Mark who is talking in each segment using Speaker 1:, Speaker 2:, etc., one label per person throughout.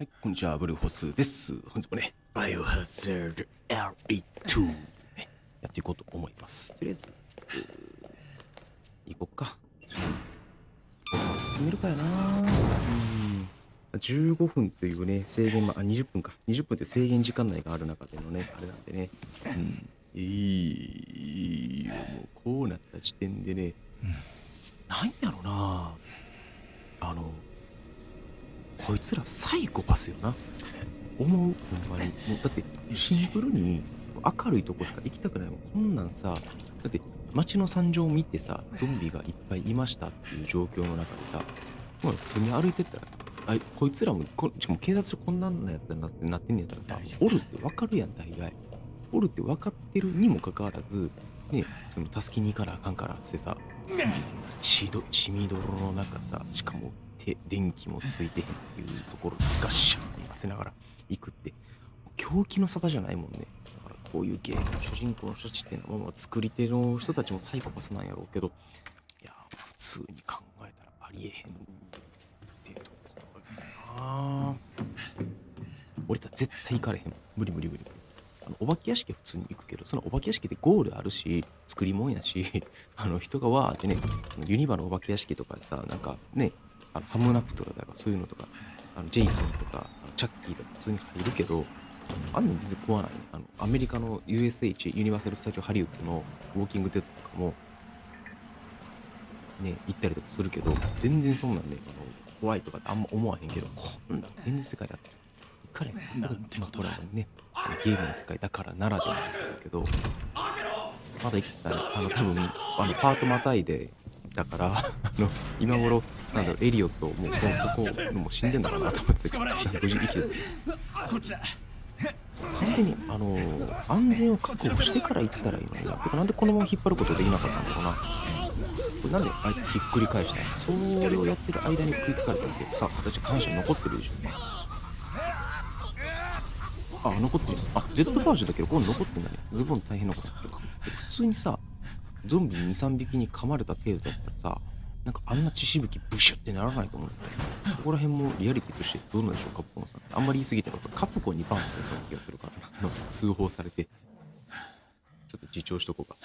Speaker 1: はい、こんにちは、ブルーホスです。本日もね、バイオハザード RE2、ね、やっていこうと思います。とりあえず、行こっか。うん。進めるかやなうん。15分というね、制限、まあ、20分か。20分という制限時間内がある中でのね、あれなんでね。うん。いいよ、もうこうなった時点でね、なんやろなあの、こいつらサイコパスよな。思う、ほんまに。もうだって、シンプルに明るいとこしか行きたくないもん。こんなんさ、だって街の惨状を見てさ、ゾンビがいっぱいいましたっていう状況の中でさ、普通に歩いてったらさ、あいこいつらもこ、しかも警察署こんなんなんやったらなってなってんねやったらさ、おるってわかるやん、大概。おるって分かってるにもかかわらず、ね、その助けに行かなあかんからってさ、血ど血みどろの中さしかも手電気もついてへんっていうところにガッシャンって言わせながら行くって。狂気の沙汰じゃないもんね。だからこういうゲームの主人公の人たちっていうのはまあ作り手の人たちもサイコパスなんやろうけど。いや普通に考えたらありえへんっていうところやな。俺たち絶対行かれへん。無理無理無理。あのお化け屋敷は普通に行くけどそのお化け屋敷ってゴールあるし作り物やしあの人がわーってねユニバのお化け屋敷とかでさなんかねあのハムナプトラとかそういうのとかあのジェイソンとかあのチャッキーとか普通に入るけどあんなん全然食わない。あのアメリカの USH ユニバーサル・スタジオ・ハリウッドのウォーキング・デッドとかもね行ったりとかするけど全然そんなんねあの怖いとかってあんま思わへんけどこんなん現実世界だったら行かれへん。さすがにまあこれはねゲームの世界だからならではなんだけどまだ生きてたらあの多分あのパートまたいでだから あの今頃なんだろうエリオットもうこのここもう死んでんだろうなと思って無事生きてた
Speaker 2: こっちだ。
Speaker 1: 完全にあの安全を確保してから行ったらいいのにな。んでこのまま引っ張ることできなかったんだろうな。これなんであひっくり返したの？それをやってる間に食いつかれたって。さあ形感謝残ってるでしょあ残ってる。あジェットパージュだけどこれ残ってんだねズボン大変なこと普通にさゾンビ23匹に噛まれた程度だった。らさなんかあんな血しぶきブシュってならないと思うんだよね。ここら辺もリアリティとしてどうなんでしょうカプコンさん。あんまり言い過ぎたらカプコンにバンされそうな気がするからな通報されてちょっと自重しとこうか。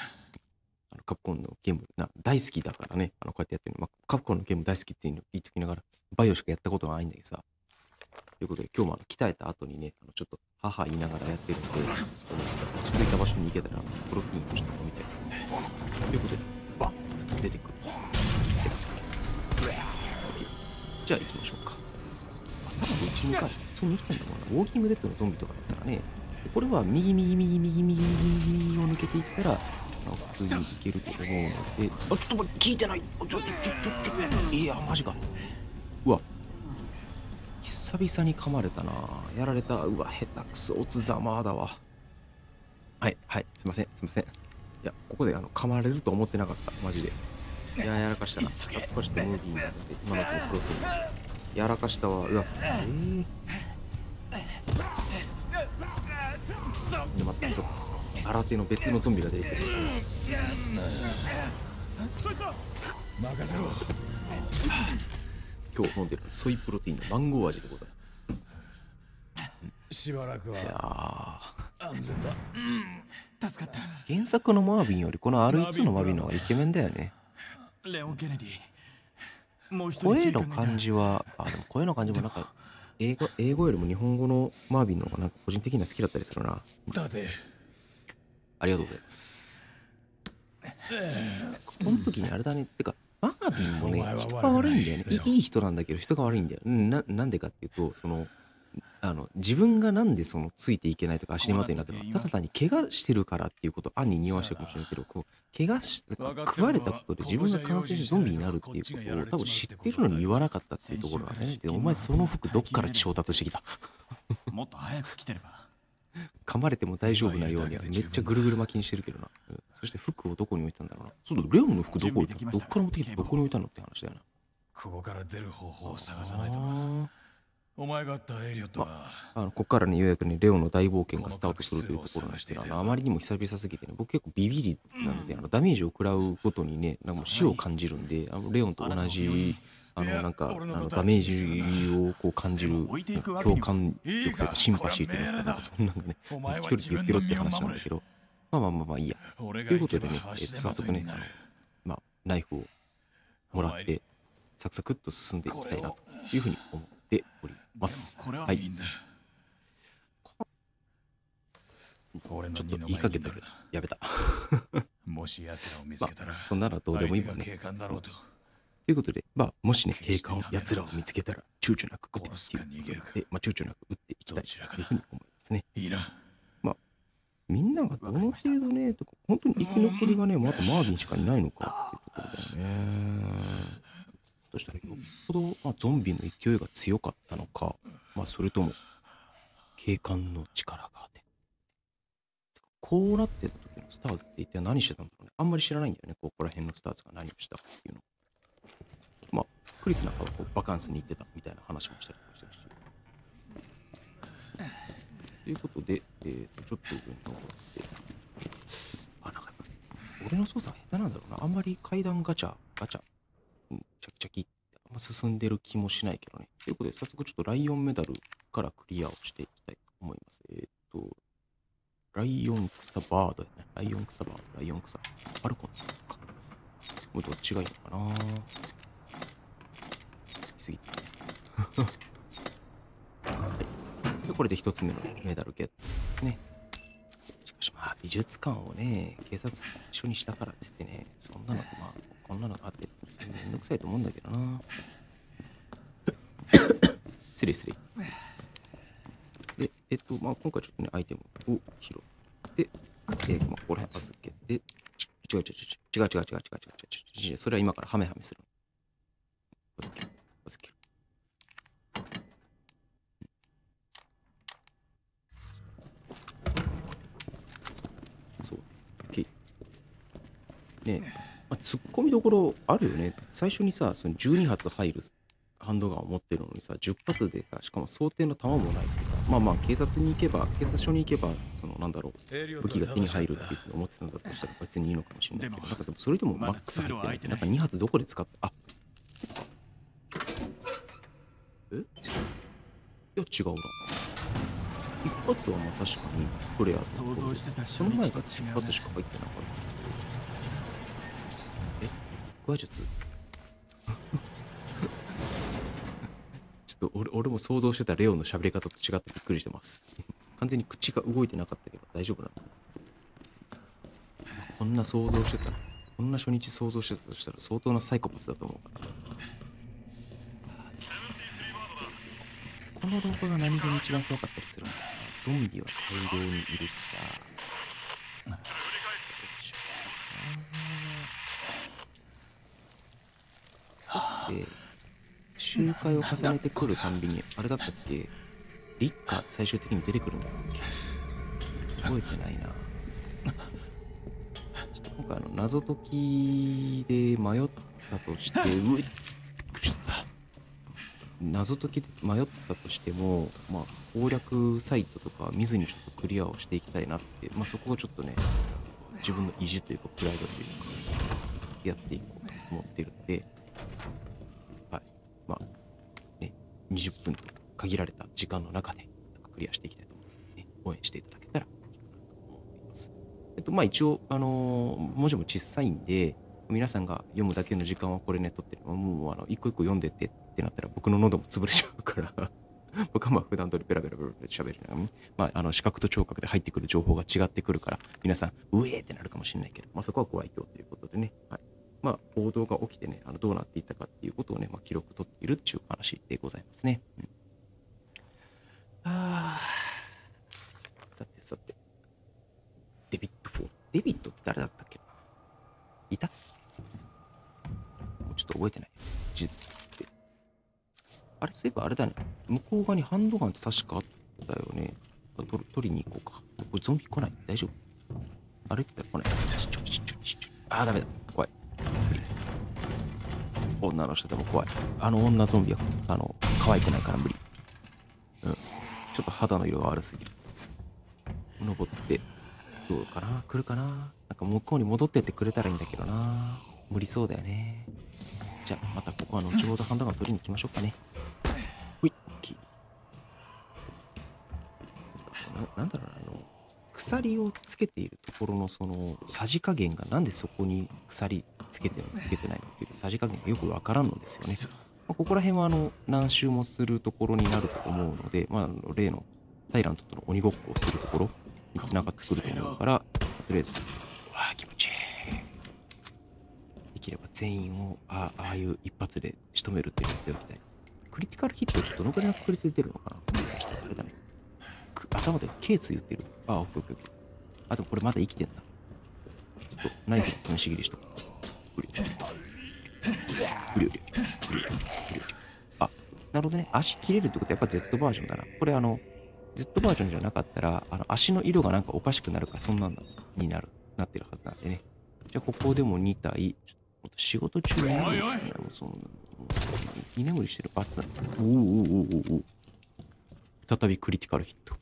Speaker 1: あのカプコンのゲームな大好きだからね。あのこうやってやってるの、まあ、カプコンのゲーム大好きっていうのを言いときながらバイオしかやったことがないんだけどさ。ということで今日もあの鍛えた後にねあのちょっと母言いながらやってるんでちょっと落ち着いた場所に行けたらプロテインをちょっと飲みたいと思います。ということでバン出てくる。じゃあ行きましょうか。あ、多分うちにか、普通に生きてんだもんな。ウォーキングデッドのゾンビとかだったらね、これは右右右右右右を抜けていったら、あの普通に行けると思うので、あ、ちょっと聞いてない。あちょ、ちょ、ちょ、ちょ、ちょ、いや、マジか。うわ。久々に噛まれたな。やられた。うわ、下手くそ、おつざまだわ。はい、はい、すいません、すいません。いや、ここであの噛まれると思ってなかった、マジで。いや、やらかしたな。やっぱしてムービーなので、今のところプロテイン。やらかしたわ。うわ、えー。で、待って、ちょっと、新手の別のゾンビが出てくる。
Speaker 2: そいつは任せろ
Speaker 1: 今日飲んでるソイプロテインのマンゴー味でございます。
Speaker 2: しばらく
Speaker 1: いや
Speaker 2: は
Speaker 1: ー、
Speaker 2: 安全だ助かった
Speaker 1: 原作のマービンよりこの R1 のマービンの方がイケメンだよね。
Speaker 2: レオン・ケネディもう一人
Speaker 1: 声の感じは、あ、でも声の感じもなんか、英語英語よりも日本語のマービンの方がなんか個人的には好きだったりするな。
Speaker 2: だって
Speaker 1: ありがとうございます。この時にあれだね。てか、マービンもね人が悪いんだよね
Speaker 2: い
Speaker 1: い。人なんだけど、人が悪いんだよ。うんななんでかっていうと、その、あの自分がなんでそのついていけないとか足手まといになってるのかただ単に怪我してるからっていうことを暗に匂わしてるかもしれないけどこう怪我し食われたことで自分が感染してゾンビになるっていうことを多分知ってるのに言わなかったっていうところがねでお前その服どっから調達してきた
Speaker 2: もっと早く来てれば。
Speaker 1: 噛まれても大丈夫なようにはめっちゃぐるぐる巻きにしてるけどな、うん。そして服をどこに置いたんだろうなそうだレオンの服どこ置いたの？どっから持ってきたどこに置いたのって話だよな。
Speaker 2: ここから出る方法を探さないとな。
Speaker 1: あ
Speaker 2: お前が会ったエリオットは
Speaker 1: ーあのここからねようやくねレオンの大冒険がスタートするというところなんですけどあのあまりにも久々すぎてね僕結構ビビりなので、あのダメージを食らうごとにねなんか死を感じるんであのレオンと同じあの、なんか、あの、ダメージをこう感じる、共感力というか、シンパシーといいますか、なんかそんなんがね、一人で言ってろって話なんだけど、まあまあまあまあいいや。
Speaker 2: 俺
Speaker 1: ということでね、えっと、早速ね、あの、まあ、ナイフをもらって、サクサクっと進んでいきたいな
Speaker 2: こ
Speaker 1: というふうに思っております。
Speaker 2: これは
Speaker 1: はいい。
Speaker 2: いんだ俺の
Speaker 1: ちょっと
Speaker 2: 二の
Speaker 1: 言いかけてる
Speaker 2: 前になる。
Speaker 1: やめた。
Speaker 2: もし奴らを見つけたら、
Speaker 1: そんなのはどうでもいいもんね。
Speaker 2: 警官だろうと
Speaker 1: ということで、まあ、もしね、
Speaker 2: 決
Speaker 1: 警官を、奴らを見つけたら、躊躇なく撃っていう
Speaker 2: か逃げるか
Speaker 1: で、まあ、躊躇なく撃っていきたいというふうに思いますね。
Speaker 2: いいな
Speaker 1: みんながどの程度ね、とか、本当に生き残りがね、もうあとマービンしかいないのかっていうところだよね。そしたらよっぽど、まあ、ゾンビの勢いが強かったのか、まあ、それとも、警官の力があって。こうなってた時のスターズって一体何してたんだろうね。あんまり知らないんだよね、ここら辺のスターズが何をしたかっていうの。まあ、クリスなんかはこうバカンスに行ってたみたいな話もしたりとかしてるし。ということで、えー、とちょっと上に登って、あ、なんかやっぱ俺の操作下手なんだろうな。あんまり階段ガチャ、ガチャ、チャキってあんま進んでる気もしないけどね。ということで、早速ちょっとライオンメダルからクリアをしていきたいと思います。えっ、と、ライオン草バードやね。ライオン草バード、ライオン草、バルコンか。もうどっちがいいのかな？行き過ぎてね。はい。で、これで一つ目のメダルゲットですね。しかしまあ、美術館をね、警察署にしたからって言ってね、そんなの、まあ、こんなのあって、めんどくさいと思うんだけどな。失礼失礼。で、えっと、まあ、今回ちょっとね、アイテムを拾って、で、まあ、ここら辺預けて、違う違う違う違う違う違う違う違う違う違う違うそれは今からハメハメする。預ける。預ける。そう。OK。ねえ、まあ、突っ込みどころあるよね。最初にさ、その12発入るハンドガンを持ってるのにさ、10発でさ、しかも想定の弾もないってさ、まあまあ、警察に行けば、警察署に行けば、その、なんだろう、武器が手に入るっていうふうに思ってたんだとしたら別にいいのかもしれないけど、なんかでもそれでもマックス入ってない。
Speaker 2: な
Speaker 1: んか2発どこで使って、あえ？いや、違うな。一発はまあ確かにと
Speaker 2: 想像してた
Speaker 1: その前が
Speaker 2: 初日と違うね
Speaker 1: 一発しか入ってなかった。話術？ちょっと俺俺も想像してたレオンの喋り方と違ってびっくりしてます。完全に口が動いてなかったけど大丈夫なのこんな想像してた、こんな初日想像してたとしたら相当なサイコパスだと思うから。この廊下が何気に一番怖かったりするんだな。ゾンビは大量にいるしさ。どうしようかな。で、周回を重ねてくるたんびに、あれだったっけ？リッカー最終的に出てくるんだっけ覚えてないな。ちょっと今回あの謎解きで迷ったとして、うえっ。謎解きで迷ったとしても、まあ、攻略サイトとか見ずにちょっとクリアをしていきたいなって、まあ、そこがちょっとね、自分の意地というか、プライドというか、やっていこうと思ってるんで、20分と限られた時間の中で、クリアしていきたいと思うので、ね、応援していただけたらいいかなと思います。えっと、まあ、一応、あのー文字も小さいんで、皆さんが読むだけの時間はこれね、取ってる。もう、あの、一個一個読んでってってなったら、僕の喉も潰れちゃうから、僕はまあ普段通りペラペラペラペラ喋りながら、まあ、あの、視覚と聴覚で入ってくる情報が違ってくるから、皆さん、うえーってなるかもしれないけど、まあそこはご愛嬌ということでね、はい。まあ、報道が起きてね、あのどうなっていったかっていうことをね、まあ、記録取っているっていう話でございますね。うん、あさてさて、デビッド・フォード。デビッドって誰だったっけな？いた？もうちょっと覚えてない。地図って。あれ、そういえばあれだね。向こう側にハンドガンって確かあったよね。取取りに行こうか。これゾンビ来ない？大丈夫？歩いてたら来ない。しっちょりしっちょりしっちょり。あ、ダメだ。女の人でも怖い。あの女ゾンビは、あの、可愛くないから無理。うん。ちょっと肌の色が悪すぎる。登って、どうかな？来るかな？なんか向こうに戻ってってくれたらいいんだけどな無理そうだよね。じゃあまたここは後ほどハンドガン取りに行きましょうかねほい OK ななんだろう？鎖をつけているところのそのさじ加減がなんでそこに鎖つけてるのつけてないのっていうさじ加減がよくわからんのですよね。まあ、ここら辺はあの何周もするところになると思うので、まあ、例のタイラントとの鬼ごっこをするところにつながってくると思うから、とりあえず、わあ気持ちいい。できれば全員をあああいう一発で仕留めるっていうのをやっておきたい。クリティカルヒットってどのくらいの確率で出るのかな？あれだね。頭で K つ言ってる。あ、オッケーオッケーオッケー。あ、でもこれまだ生きてんだ。ちょっとナイフで試し切りしとく。う。りうりうりうりうりあ、なるほどね。足切れるってことはやっぱ Z バージョンだな。これあの、Z バージョンじゃなかったら、あの足の色がなんかおかしくなるか、そんなんになる、なってるはずなんでね。じゃあ、ここでも2体、仕事中にですね、もうその、もう居眠りしてる罰なんですおおおおおお再びクリティカルヒット。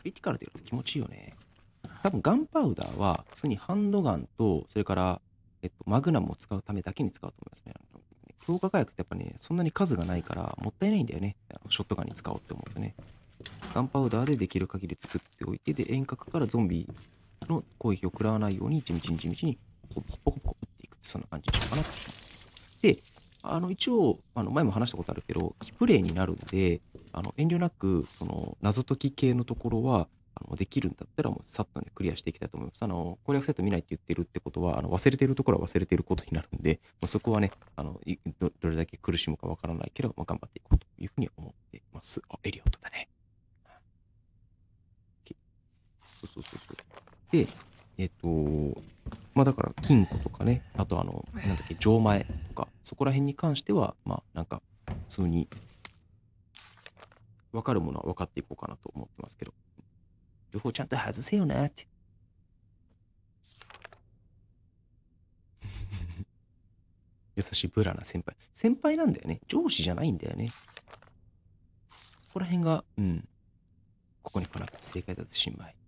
Speaker 1: クリティカルでやると気持ちいいよね。多分ガンパウダーは普通にハンドガンと、それから、えっと、マグナムを使うためだけに使うと思いますね。強化火薬ってやっぱね、そんなに数がないから、もったいないんだよね。ショットガンに使おうって思うとね。ガンパウダーでできる限り作っておいて、で、遠隔からゾンビの攻撃を食らわないように、地道に地道に、ポコポコポコ打っていくって、そんな感じにしようかなと思います。で、あの、一応、あの、前も話したことあるけど、キプレイになるんで、あの、遠慮なく、その、謎解き系のところは、あのできるんだったらもうさっとねクリアしていきたいと思います。あの攻略セット見ないって言ってるってことはあの忘れてるところは忘れてることになるんで、まあ、そこはねあのどれだけ苦しむかわからないけど、まあ、頑張っていこうというふうに思っています。あエリオットだね。そうそうそうそう。で、えっ、と、まあだから金庫とかね、あとあの、なんだっけ、錠前とか、そこら辺に関しては、まあなんか普通に分かるものは分かっていこうかなと思ってますけど、情報ちゃんと外せよなって。優しいブラな先輩。先輩なんだよね。上司じゃないんだよね。ここら辺が、うん。ここに来なくて正解だと新米。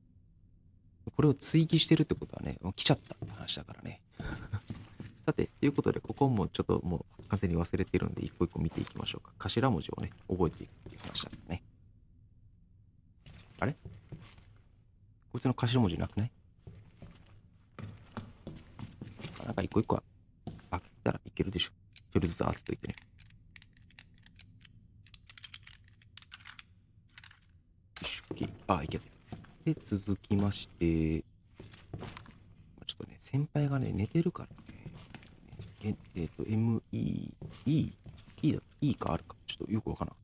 Speaker 1: これを追記してるってことはね、もう来ちゃったって話だからね。さて、ということで、ここもちょっともう完全に忘れてるんで、一個一個見ていきましょうか。頭文字をね、覚えていくっていう話だからね。あれ？こいつの頭文字なくない？なんか一個一個は、あったらいけるでしょ。とりあえず合わせといてね。よし、OK。あ、いけた。で、続きまして、ちょっとね、先輩がね、寝てるからね。ええっ、と、M、E、E、E だ、E か R か、ちょっとよくわからん。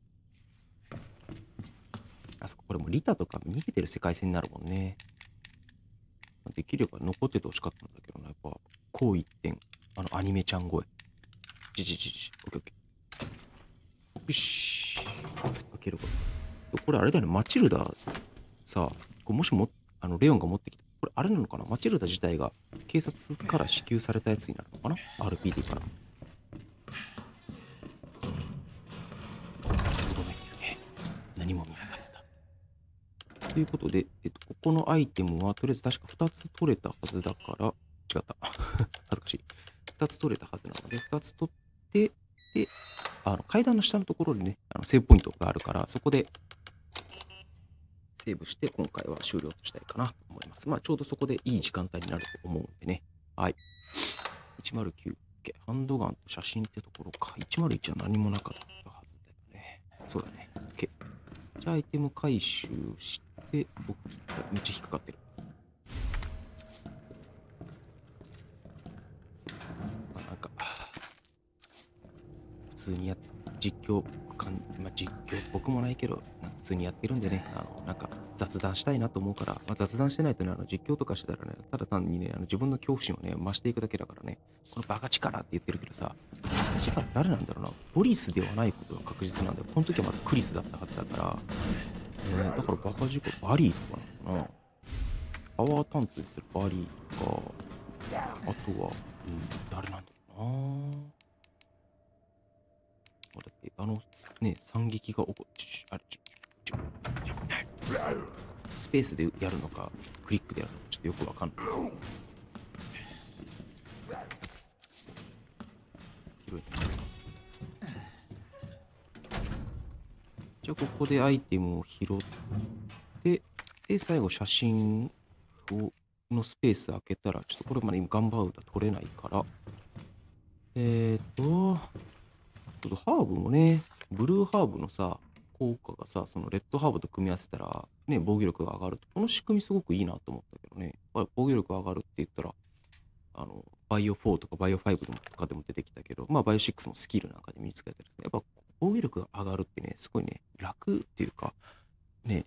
Speaker 1: あそこ、これもリタとか逃げてる世界線になるもんね。できれば残っててほしかったんだけどな、やっぱ、こう一点、あの、アニメちゃん声。じじじじ、オッケーオッケー。よし。開けるか。これあれだよね、マチルダさ、これもしも、あの、レオンが持ってきた。これあれなのかな？マチルダ自体が警察から支給されたやつになるのかな ?RPD から。何も見なかった。ということで、えっと、ここのアイテムは、とりあえず確か2つ取れたはずだから、違った。恥ずかしい。2つ取れたはずなので、2つ取って、で、あの階段の下のところにね、あのセーブポイントがあるから、そこでセーブして、今回は終了としたいかなと思います。まあ、ちょうどそこでいい時間帯になると思うんでね。はい。109、OK ハンドガンと写真ってところか。101は何もなかったはずだよね。そうだね。OK。じゃあ、アイテム回収して、おっめっちゃ引っかかってる。まあ、なんか、普通にやっ実況かん、まあ、実況っぽくもないけど、な通にやってるんでね、あの、なんか雑談したいなと思うから、まあ、雑談してないとね、あの実況とかしてたらね、ただ単にね、あの自分の恐怖心をね、増していくだけだからね、このバカ力って言ってるけどさ、バカ力誰なんだろうな、ボリスではないことが確実なんだよ。この時はまだクリスだったはずだから、ね、だからバカ事故、バリーとかなのかな。パワータンツ言ってるバリーとか、あとは、うん、誰なんだろうな。だって、あの、ね、惨劇が起こちょあれ、ちょスペースでやるのか、クリックでやるのか、ちょっとよくわかんない。広い。じゃあ、ここでアイテムを拾って、で、最後、写真を、のスペース開けたら、ちょっとこれまで今、ガンバウダ取れないから、えっ、と、ちょっとハーブもね、ブルーハーブのさ、効果がさ、そのレッドハーブと組み合わせたら、ね、防御力が上がると。この仕組みすごくいいなと思ったけどね。防御力が上がるって言ったら、あの、バイオ4とかバイオ5とかでも出てきたけど、まあバイオ6もスキルなんかで身につけてる。やっぱ防御力が上がるってね、すごいね、楽っていうか、ね、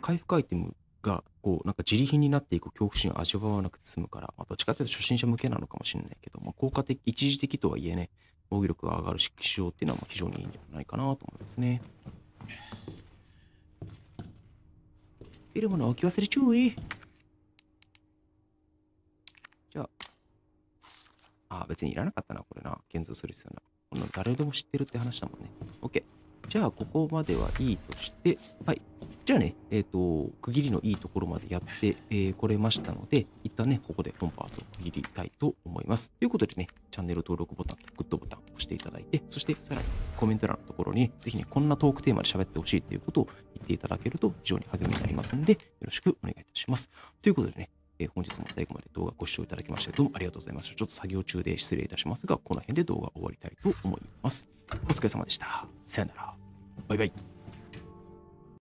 Speaker 1: 回復アイテムが、こう、なんか自利品になっていく恐怖心を味わわなくて済むから、まあ、どっちかというと初心者向けなのかもしれないけど、まあ、効果的、一時的とはいえね、防御力が上がる仕様っていうのは非常にいいんじゃないかなと思いますね。フィルムの置き忘れ注意じゃあ、あ、別にいらなかったな、これな。建造する必要な。こんなの誰でも知ってるって話だもんね。OK。じゃあ、ここまではいいとして、はい。じゃあね、えっ、と、区切りのいいところまでやって、えーこれましたので、一旦ね、ここで本パートを区切りたいと思います。ということでね、チャンネル登録ボタンとグッドボタンを押していただいて、そしてさらにコメント欄のところに、ぜひね、こんなトークテーマで喋ってほしいということを言っていただけると非常に励みになりますので、よろしくお願いいたします。ということでね、えー本日も最後まで動画ご視聴いただきましてどうもありがとうございました。ちょっと作業中で失礼いたしますが、この辺で動画終わりたいと思います。お疲れ様でした。さよなら。バイバイ。